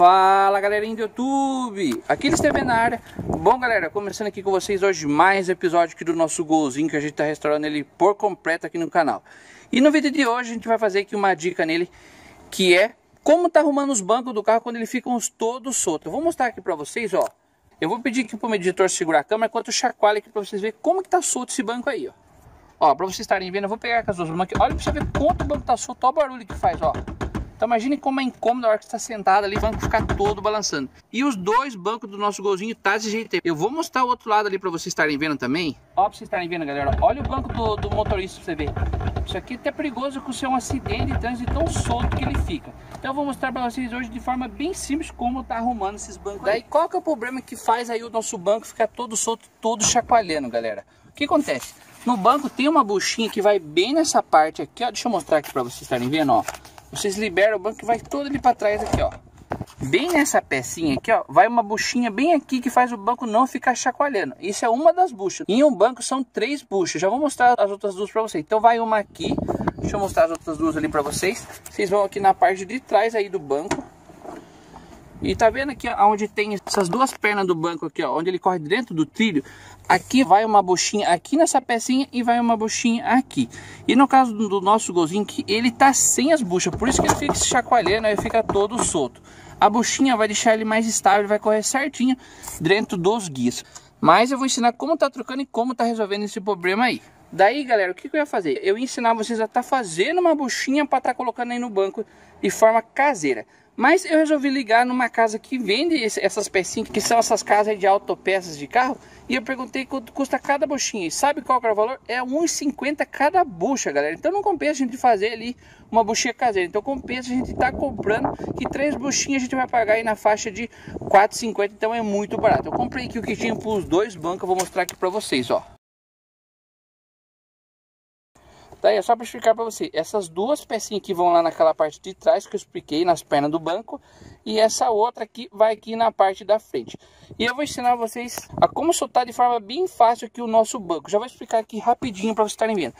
Fala galerinha do YouTube, aqui eles TV na área. Bom galera, começando aqui com vocês hoje mais episódio aqui do nosso golzinho Que a gente tá restaurando ele por completo aqui no canal. E no vídeo de hoje a gente vai fazer aqui uma dica nele Que é como tá arrumando os bancos do carro quando ele ficam todos soltos Eu vou mostrar aqui pra vocês, ó. Eu vou pedir aqui pro meu editor segurar a câmera enquanto eu chacoalho aqui pra vocês verem como que tá solto esse banco aí, ó. Ó, pra vocês estarem vendo, eu vou pegar com as duas mãos aqui. Olha pra você ver quanto o banco tá solto, olha o barulho que faz, ó então imagine como é incômodo na hora que está sentado ali, o banco ficar todo balançando. E os dois bancos do nosso golzinho tá desse jeito. Eu vou mostrar o outro lado ali para vocês estarem vendo também. Ó, para vocês estarem vendo, galera. Olha o banco do, do motorista pra você ver. Isso aqui é até perigoso com ser um acidente de trânsito tão solto que ele fica. Então eu vou mostrar para vocês hoje de forma bem simples como tá arrumando esses bancos Daí qual que é o problema que faz aí o nosso banco ficar todo solto, todo chacoalhando, galera? O que acontece? No banco tem uma buchinha que vai bem nessa parte aqui, ó. Deixa eu mostrar aqui para vocês estarem vendo, ó. Vocês liberam o banco e vai todo ali para trás aqui, ó. Bem nessa pecinha aqui, ó, vai uma buchinha bem aqui que faz o banco não ficar chacoalhando. Isso é uma das buchas. Em um banco são três buchas. Já vou mostrar as outras duas para vocês. Então vai uma aqui. Deixa eu mostrar as outras duas ali para vocês. Vocês vão aqui na parte de trás aí do banco. E tá vendo aqui onde tem essas duas pernas do banco aqui, ó, onde ele corre dentro do trilho, aqui vai uma buchinha aqui nessa pecinha e vai uma buchinha aqui. E no caso do nosso golzinho que ele tá sem as buchas, por isso que ele fica se chacoalhando e fica todo solto. A buchinha vai deixar ele mais estável, vai correr certinho dentro dos guias. Mas eu vou ensinar como tá trocando e como tá resolvendo esse problema aí. Daí, galera, o que, que eu ia fazer? Eu ia ensinar vocês a tá fazendo uma buchinha para tá colocando aí no banco de forma caseira. Mas eu resolvi ligar numa casa que vende essas pecinhas, que são essas casas de autopeças de carro. E eu perguntei quanto custa cada buchinha. E sabe qual é o valor? É R$1,50 cada bucha, galera. Então não compensa a gente fazer ali uma buchinha caseira. Então compensa a gente estar tá comprando que três buchinhas a gente vai pagar aí na faixa de R$4,50. Então é muito barato. Eu comprei aqui o que tinha para os dois bancos. Eu vou mostrar aqui para vocês, ó. Daí é só para explicar para você, essas duas pecinhas que vão lá naquela parte de trás que eu expliquei nas pernas do banco e essa outra aqui vai aqui na parte da frente. E eu vou ensinar vocês a como soltar de forma bem fácil aqui o nosso banco. Já vou explicar aqui rapidinho para vocês estarem vendo.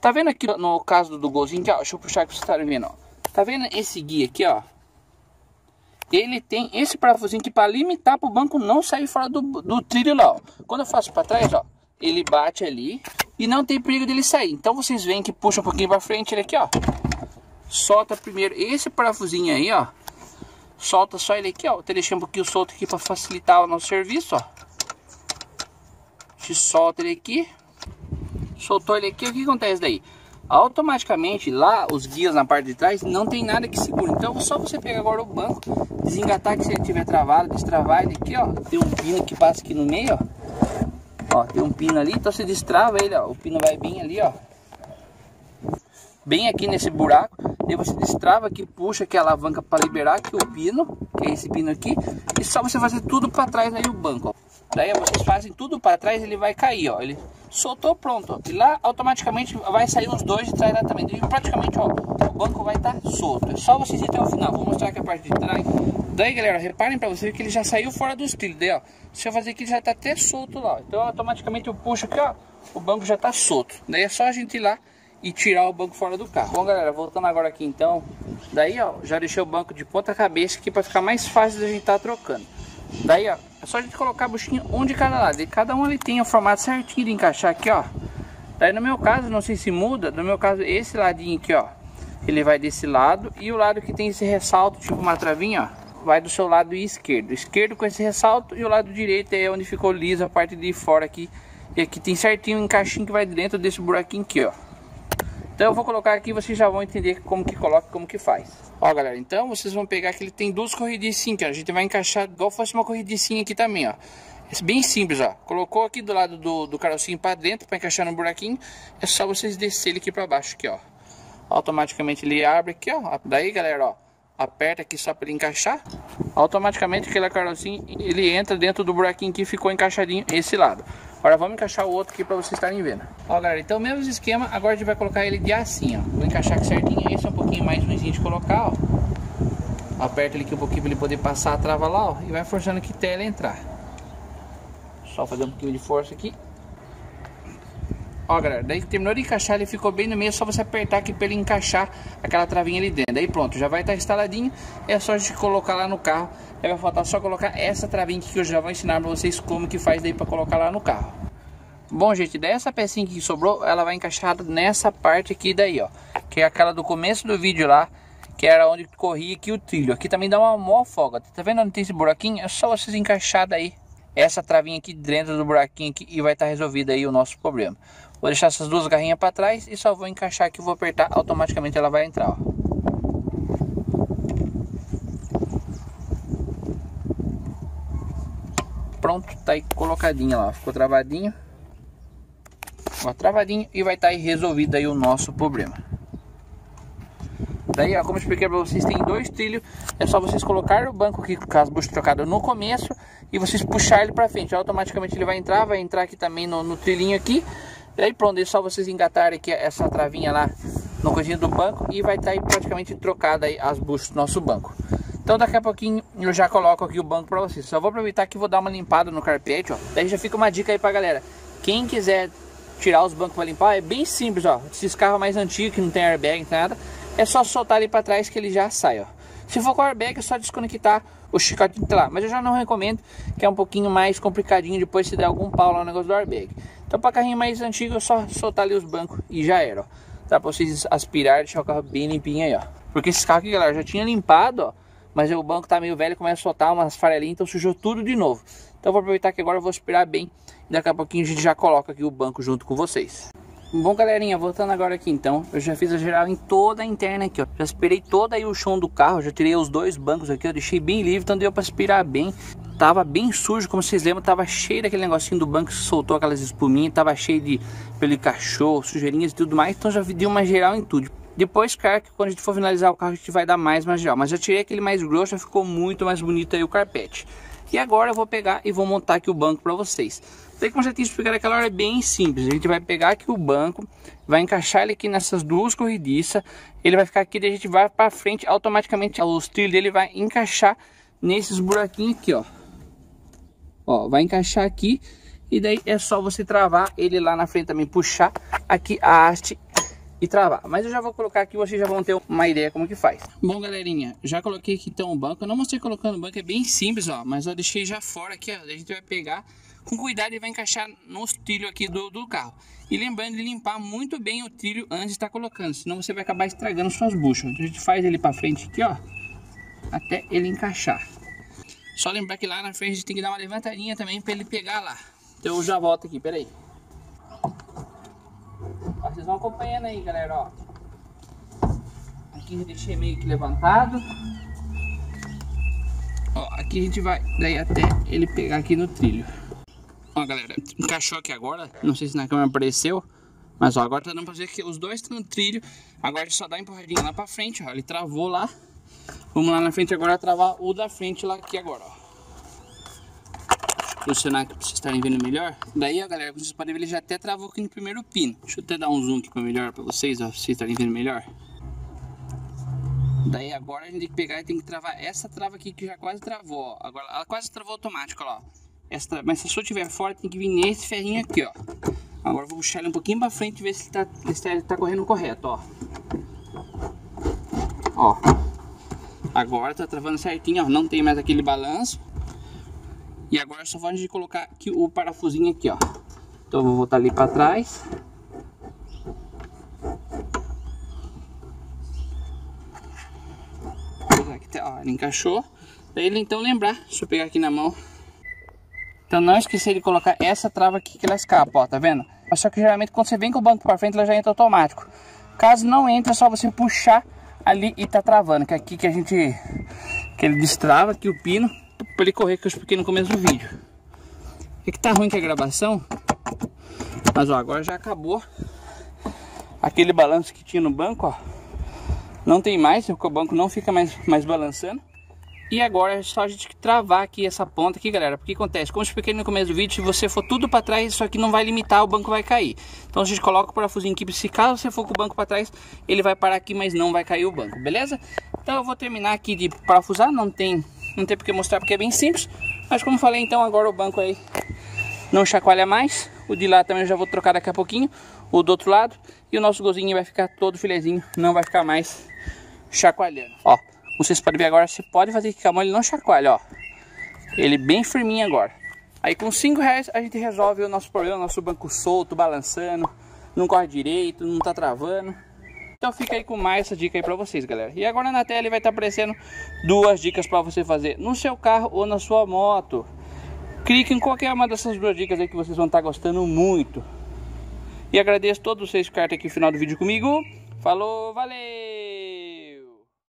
Tá vendo aqui no caso do golzinho aqui, ó, deixa eu puxar para vocês estarem vendo, ó. Tá vendo esse guia aqui, ó? Ele tem esse parafusinho aqui para limitar para o banco não sair fora do, do trilho lá, ó. Quando eu faço para trás, ó, ele bate ali e não tem perigo dele sair. Então vocês veem que puxa um pouquinho para frente ele aqui, ó. Solta primeiro esse parafusinho aí, ó. Solta só ele aqui, ó. Até deixar um pouquinho solto aqui para facilitar o nosso serviço, ó. A gente solta ele aqui. Soltou ele aqui, o que acontece daí? Automaticamente lá os guias na parte de trás não tem nada que segura. Então só você pegar agora o banco, desengatar que se ele tiver travado, destravar ele aqui, ó. Tem um pino que passa aqui no meio, ó Ó, tem um pino ali, então você destrava ele, ó. O pino vai bem ali, ó. Bem aqui nesse buraco. Daí você destrava aqui, puxa aqui a alavanca para liberar aqui o pino, que é esse pino aqui. E só você fazer tudo para trás aí o banco, ó. Daí vocês fazem tudo para trás, ele vai cair, ó. Ele soltou, pronto. E lá automaticamente vai sair os dois de trás também. E praticamente, ó, o banco vai estar tá solto. É só vocês ir até o final. Vou mostrar aqui a parte de trás. Daí, galera, reparem para vocês que ele já saiu fora dos trilhos. Daí, ó, se eu fazer aqui, ele já tá até solto lá. Então, automaticamente eu puxo aqui, ó, o banco já tá solto. Daí é só a gente ir lá e tirar o banco fora do carro. Bom, galera, voltando agora aqui então. Daí, ó, já deixei o banco de ponta cabeça aqui para ficar mais fácil da gente estar tá trocando. Daí, ó, é só a gente colocar a buchinha um de cada lado. E cada um ele tem o formato certinho de encaixar aqui, ó. Daí no meu caso, não sei se muda, no meu caso esse ladinho aqui, ó. Ele vai desse lado e o lado que tem esse ressalto, tipo uma travinha, ó. Vai do seu lado esquerdo. Esquerdo com esse ressalto e o lado direito é onde ficou liso a parte de fora aqui. E aqui tem certinho um encaixinho que vai dentro desse buraquinho aqui, ó. Então eu vou colocar aqui, vocês já vão entender como que coloca, como que faz. Ó, galera, então vocês vão pegar que ele tem duas corredicinhas, que a gente vai encaixar igual fosse uma corredicinha aqui também, ó. É bem simples, ó. Colocou aqui do lado do, do carocinho para dentro, para encaixar no buraquinho. É só vocês descer ele aqui para baixo, aqui, ó. Automaticamente ele abre aqui, ó. Daí, galera, ó. Aperta aqui só para ele encaixar. Automaticamente aquele carocinho, ele entra dentro do buraquinho que ficou encaixadinho esse lado. Agora vamos encaixar o outro aqui para vocês estarem vendo. Ó, galera, então mesmo esquema, agora a gente vai colocar ele de assim, ó. Vou encaixar aqui certinho, esse é um pouquinho mais ruimzinho de colocar, ó. Aperta ele aqui um pouquinho para ele poder passar a trava lá, ó. E vai forçando aqui até ele entrar. Só fazer um pouquinho de força aqui. Ó, galera, daí terminou de encaixar, ele ficou bem no meio, é só você apertar aqui para ele encaixar aquela travinha ali dentro. Daí pronto, já vai estar tá instaladinho, é só a gente colocar lá no carro. Aí vai faltar só colocar essa travinha aqui que eu já vou ensinar para vocês como que faz daí para colocar lá no carro. Bom, gente, dessa pecinha que sobrou, ela vai encaixada nessa parte aqui daí, ó. Que é aquela do começo do vídeo lá, que era onde corria aqui o trilho. Aqui também dá uma mó folga. Tá vendo onde tem esse buraquinho? É só vocês encaixar daí essa travinha aqui dentro do buraquinho aqui e vai estar tá resolvido aí o nosso problema. Vou deixar essas duas garrinhas para trás e só vou encaixar aqui, vou apertar, automaticamente ela vai entrar, ó. Pronto, tá aí colocadinha lá, ficou travadinho. Ó, travadinho e vai estar tá aí resolvido aí o nosso problema. Daí, ó, como eu expliquei para vocês, tem dois trilhos. É só vocês colocar o banco aqui com as buchas trocadas no começo e vocês puxar ele para frente. Automaticamente ele vai entrar, vai entrar aqui também no, no trilhinho aqui. E aí pronto, é só vocês engatarem aqui essa travinha lá no coisinho do banco e vai estar tá aí praticamente trocada aí as buchas do nosso banco. Então daqui a pouquinho eu já coloco aqui o banco para vocês. Só vou aproveitar que vou dar uma limpada no carpete, ó. Daí já fica uma dica aí pra galera. Quem quiser tirar os bancos para limpar, é bem simples, ó. Esses carros mais antigos que não tem airbag, nada é só soltar ele para trás que ele já sai, ó. Se for airbag é só desconectar o chicote de lá, mas eu já não recomendo, que é um pouquinho mais complicadinho depois se der algum pau lá no negócio do airbag. Então para carrinho mais antigo é só soltar ali os bancos e já era, ó. Dá para vocês aspirar e deixar o carro bem limpinho aí, ó. Porque esse carro aqui, galera, já tinha limpado, ó. Mas o banco tá meio velho, começa a soltar umas farelinhas, então sujou tudo de novo. Então vou aproveitar que agora eu vou aspirar bem. E daqui a pouquinho a gente já coloca aqui o banco junto com vocês. Bom, galerinha, voltando agora aqui então, eu já fiz a geral em toda a interna aqui, ó. Já aspirei todo aí o chão do carro, já tirei os dois bancos aqui, ó, deixei bem livre, então deu para aspirar bem. Tava bem sujo, como vocês lembram, tava cheio daquele negocinho do banco que soltou aquelas espuminhas, tava cheio de pelo cachorro, sujeirinhas e tudo mais, então já dei uma geral em tudo. Depois, cara, que quando a gente for finalizar o carro, a gente vai dar mais uma geral. Mas já tirei aquele mais grosso, já ficou muito mais bonito aí o carpete. E agora eu vou pegar e vou montar aqui o banco para vocês. Daí como já tinha explicado aquela hora, é bem simples. A gente vai pegar aqui o banco, vai encaixar ele aqui nessas duas corrediças. Ele vai ficar aqui, daí a gente vai para frente, automaticamente os trilhos dele vai encaixar nesses buraquinhos aqui, ó. Ó, vai encaixar aqui e daí é só você travar ele lá na frente também, puxar aqui a haste e travar. Mas eu já vou colocar aqui, vocês já vão ter uma ideia como que faz. Bom, galerinha, já coloquei aqui então o banco. Eu não mostrei colocando o banco, é bem simples, ó. Mas eu deixei já fora aqui, ó. A gente vai pegar com cuidado e vai encaixar nos trilhos aqui do, do carro. E lembrando de limpar muito bem o trilho antes de estar colocando, senão você vai acabar estragando suas buchas. Então a gente faz ele para frente aqui, ó, até ele encaixar. Só lembrar que lá na frente a gente tem que dar uma levantadinha também para ele pegar lá. Então eu já volto aqui, peraí. Vocês vão acompanhando aí, galera, ó. Aqui eu deixei meio que levantado. Ó, aqui a gente vai daí até ele pegar aqui no trilho. Ó, galera, encaixou aqui agora. Não sei se na câmera apareceu. Mas ó, agora tá dando pra ver que os dois estão no trilho. Agora só dá empurradinha lá pra frente, ó. Ele travou lá. Vamos lá na frente agora travar o da frente lá aqui agora, ó posicionar aqui pra vocês estarem vendo melhor. Daí, ó, galera, vocês podem ver, ele já até travou aqui no primeiro pino. Deixa eu até dar um zoom aqui pra melhor pra vocês, ó, pra vocês estarem vendo melhor. Daí agora a gente tem que pegar e tem que travar essa trava aqui que já quase travou, ó. Agora ela quase travou automático, ó. Essa, mas se a sua estiver fora, tem que vir nesse ferrinho aqui, ó. Agora vou puxar ele um pouquinho pra frente e ver se ele tá, se ele tá correndo correto, ó. Ó. Agora tá travando certinho, ó. Não tem mais aquele balanço. E agora só vou de colocar aqui o parafusinho aqui, ó. Então eu vou voltar ali para trás. Aqui tá, ó, ele encaixou. Daí ele então lembrar, deixa eu pegar aqui na mão. Então não esquecer de colocar essa trava aqui que ela escapa, ó, tá vendo? Só que geralmente quando você vem com o banco para frente, ela já entra automático. Caso não entre, é só você puxar ali e tá travando, que é aqui que a gente que ele destrava aqui o pino pra ele correr que eu expliquei no começo do vídeo. É que tá ruim que a gravação, mas ó, agora já acabou aquele balanço que tinha no banco, ó. Não tem mais, porque o banco não fica mais, mais balançando. E agora é só a gente travar aqui essa ponta aqui, galera. Porque acontece, como eu expliquei no começo do vídeo, se você for tudo para trás, isso aqui não vai limitar, o banco vai cair. Então a gente coloca o parafusinho aqui, se caso você for com o banco para trás, ele vai parar aqui, mas não vai cair o banco, beleza? Então eu vou terminar aqui de parafusar, não tem não tem porque mostrar porque é bem simples. Mas como falei então, agora o banco aí não chacoalha mais. O de lá também eu já vou trocar daqui a pouquinho. O do outro lado. E o nosso gozinho vai ficar todo filezinho. Não vai ficar mais chacoalhando. Ó, vocês podem ver agora, você pode fazer que a mão ele não chacoalha, ó. Ele bem firminho agora. Aí com 5 reais a gente resolve o nosso problema, nosso banco solto, balançando, não corre direito, não tá travando. Então fica aí com mais essa dica aí pra vocês, galera. E agora na tela vai estar tá aparecendo duas dicas para você fazer no seu carro ou na sua moto. Clique em qualquer uma dessas duas dicas aí que vocês vão estar tá gostando muito. E agradeço todos vocês que ficaram aqui no final do vídeo comigo. Falou, valeu!